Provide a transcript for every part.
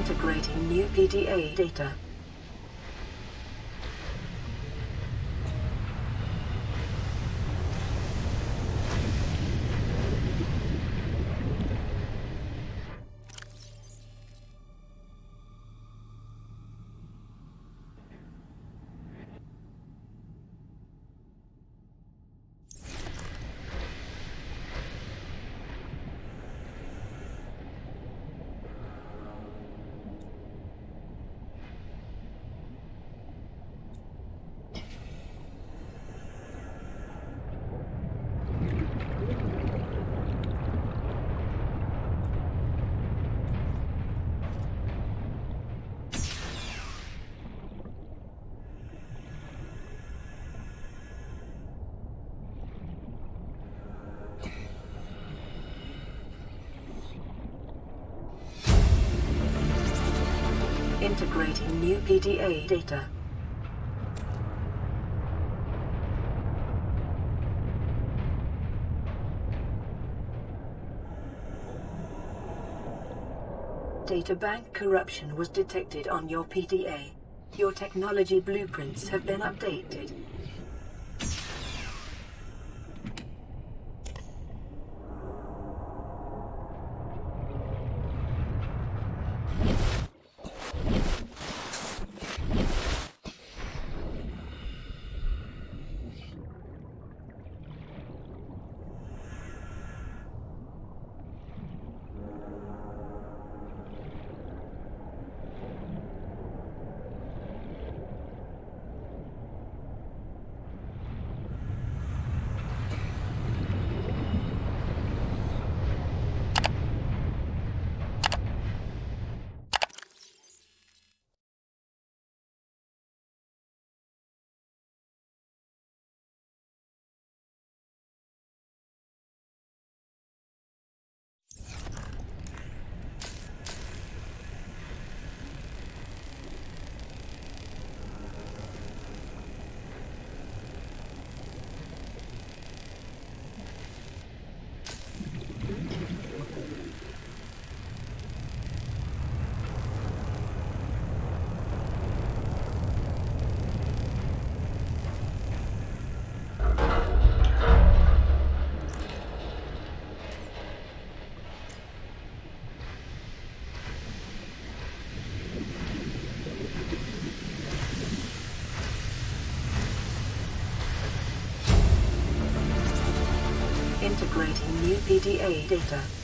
Integrating new PDA data. Integrating new PDA data. Databank corruption was detected on your PDA. Your technology blueprints have been updated. Data.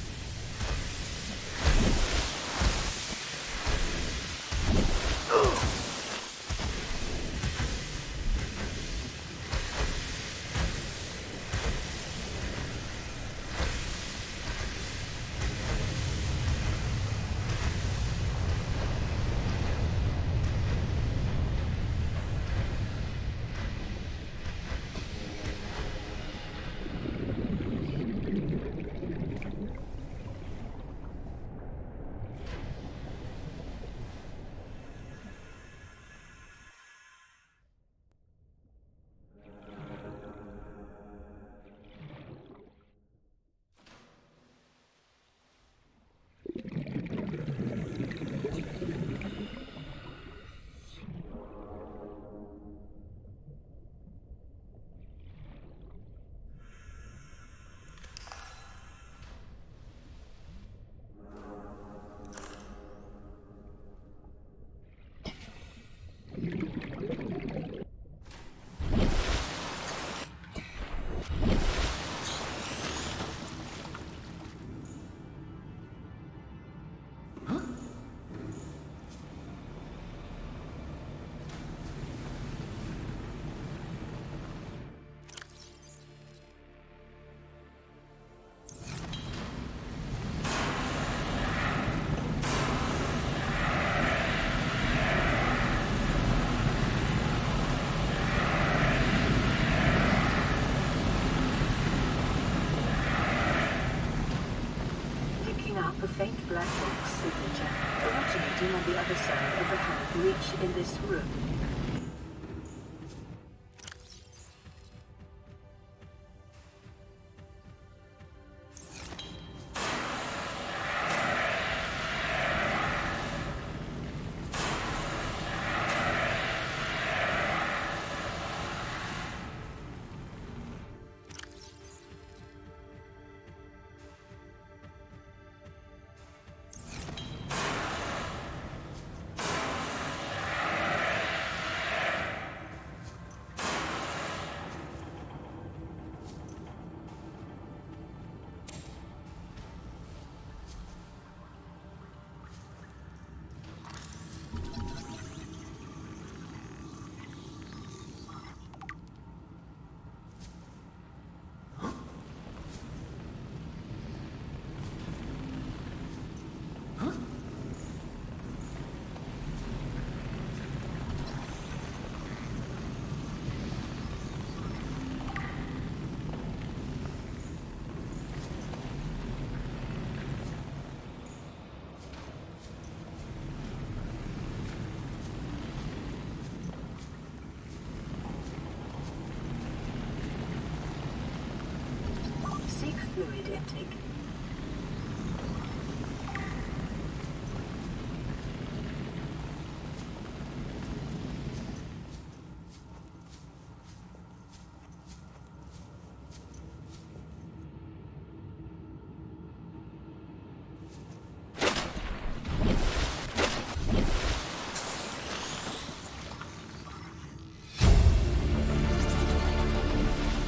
Other side of the hull breach in this room.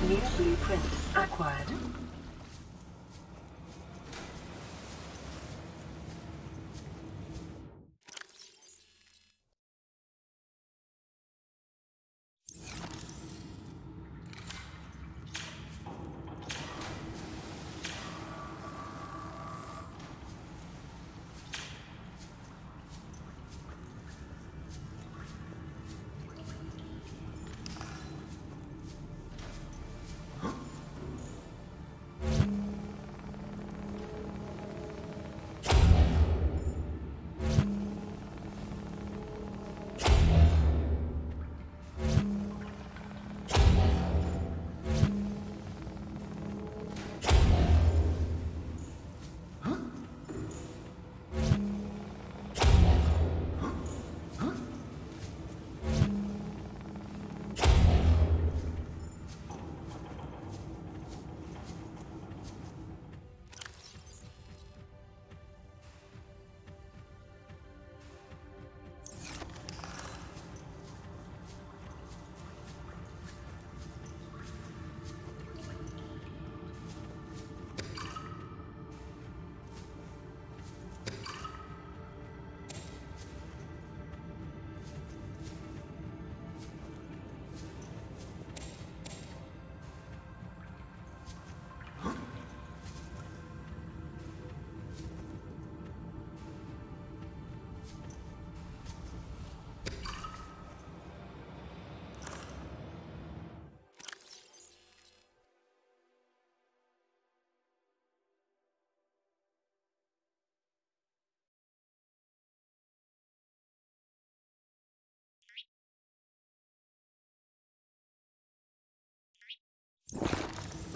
New blueprint acquired.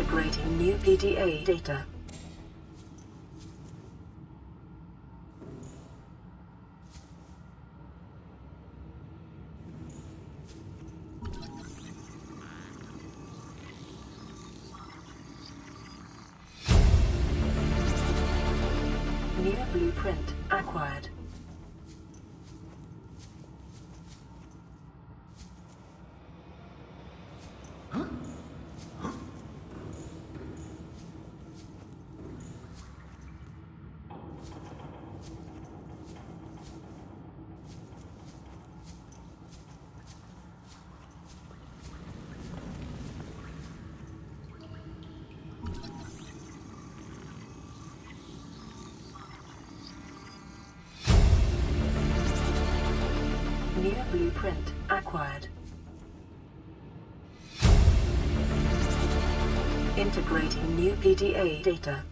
Integrating new PDA data. New blueprint acquired. Integrating new PDA data.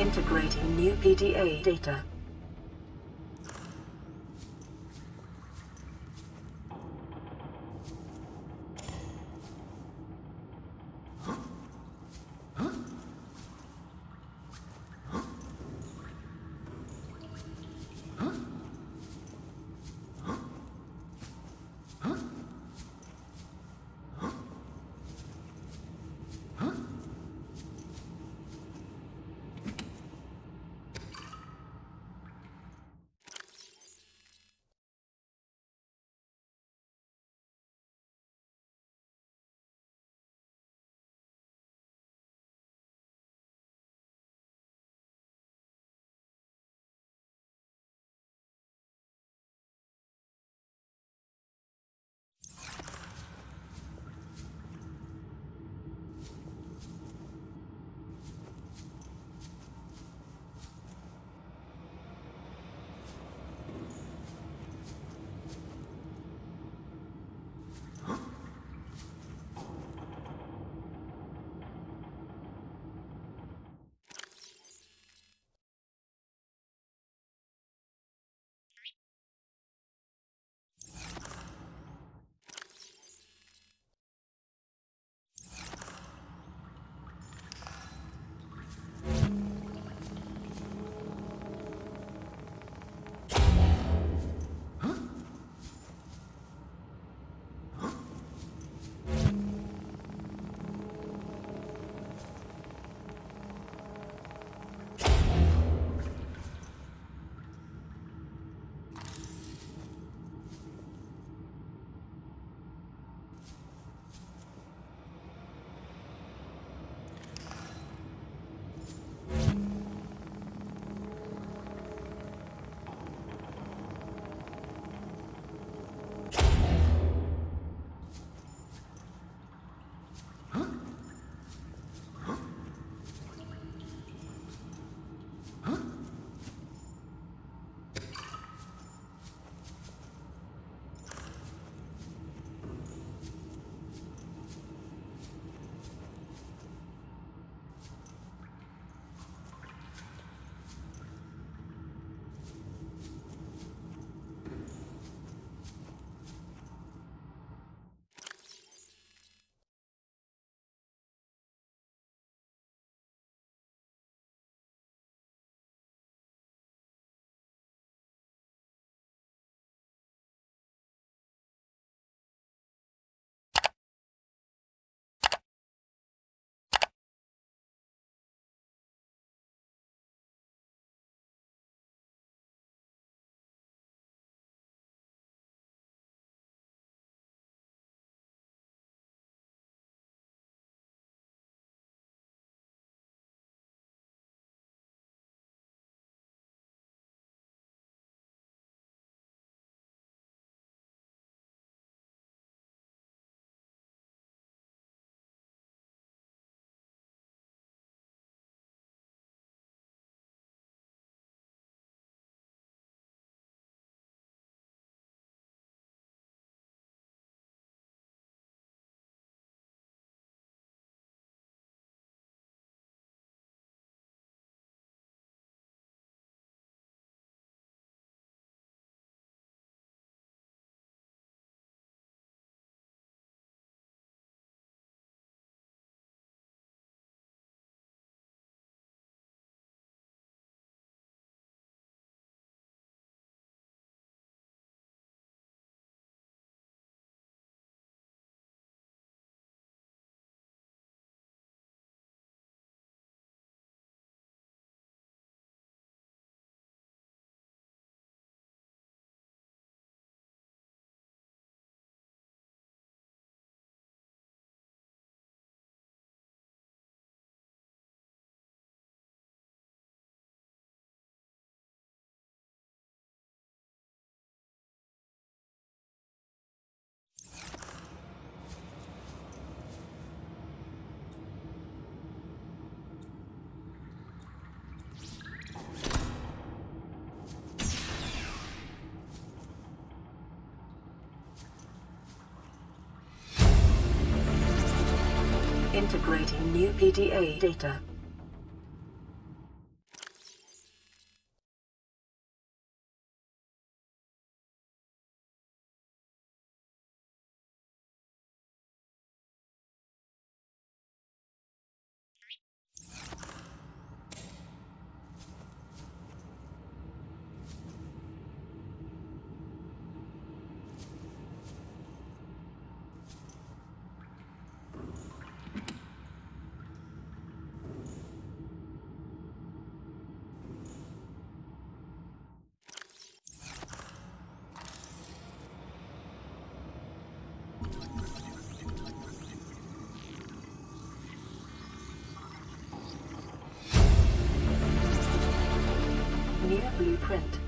Integrating new PDA data. Integrating new PDA data. Blueprint.